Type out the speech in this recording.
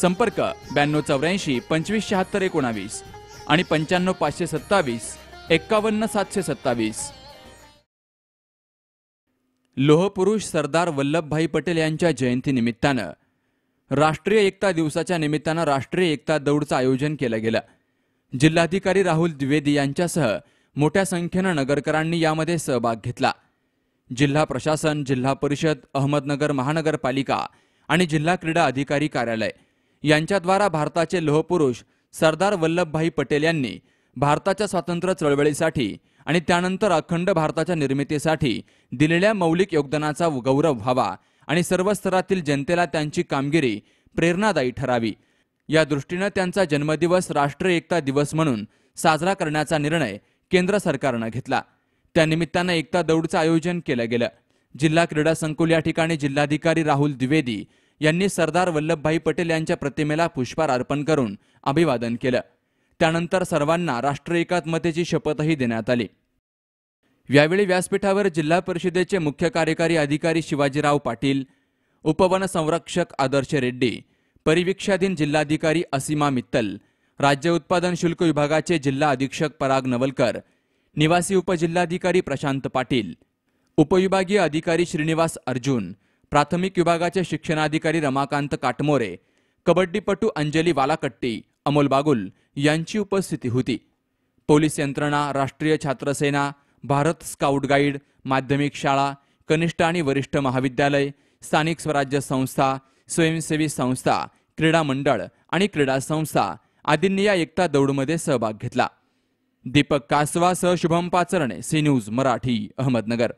संपर्क ब्याण्णव चौऱ्याऐंशी पंचवीस शहात्तर एकोणावीस आणि पंच्याण्णव पाचशे सत्तावीस एक्कावन्न सातशे सत्तावीस. लोहपुरुष सरदार वल्लभभाई पटेल यांच्या जयंतीनिमित्तानं राष्ट्रीय एकता दिवसाच्या निमित्तानं राष्ट्रीय एकता दौडचं आयोजन केलं गेलं. जिल्हाधिकारी राहुल द्विवेदी यांच्यासह मोठ्या संख्येनं नगरकरांनी यामध्ये सहभाग घेतला. जिल्हा प्रशासन जिल्हा परिषद अहमदनगर महानगरपालिका आणि जिल्हा क्रीडा अधिकारी कार्यालय यांच्याद्वारा भारताचे लोहपुरुष सरदार वल्लभभाई पटेल यांनी भारताच्या स्वातंत्र्य चळवळीसाठी आणि त्यानंतर अखंड भारताच्या निर्मितीसाठी दिलेल्या मौलिक योगदानाचा गौरव व्हावा आणि सर्व स्तरातील जनतेला त्यांची कामगिरी प्रेरणादायी ठरावी. या दृष्टीनं त्यांचा जन्मदिवस राष्ट्रीय एकता दिवस म्हणून साजरा करण्याचा निर्णय केंद्र सरकारनं घेतला. त्यानिमित्तानं एकता दौडचं आयोजन केलं गेलं. जिल्हा क्रीडा संकुल या ठिकाणी जिल्हाधिकारी राहुल द्विवेदी यांनी सरदार वल्लभभाई पटेल यांच्या प्रतिमेला पुष्पार अर्पण करून अभिवादन केलं. त्यानंतर सर्वांना राष्ट्रीय एकात्मतेची शपथही देण्यात आली. यावेळी व्यासपीठावर जिल्हा परिषदेचे मुख्य कार्यकारी अधिकारी शिवाजीराव पाटील उपवन संरक्षक आदर्श रेड्डी परिवीक्षाधीन जिल्हाधिकारी असीमा मित्तल राज्य उत्पादन शुल्क विभागाचे जिल्हा अधीक्षक पराग नवलकर निवासी उपजिल्हाधिकारी प्रशांत पाटील उपविभागीय अधिकारी श्रीनिवास अर्जुन प्राथमिक विभागाचे शिक्षणाधिकारी रमाकांत काटमोरे कबड्डीपटू अंजली वालाकट्टी अमोल बागुल यांची उपस्थिती होती. पोलीस यंत्रणा राष्ट्रीय छात्रसेना भारत स्काउट गाईड माध्यमिक शाळा कनिष्ठ आणि वरिष्ठ महाविद्यालय स्थानिक स्वराज्य संस्था स्वयंसेवी संस्था क्रीडा मंडळ आणि क्रीडा संस्था आदींनी या एकता दौडमध्ये सहभाग घेतला. दीपक कासवासह शुभम पाचरणे सी न्यूज मराठी अहमदनगर.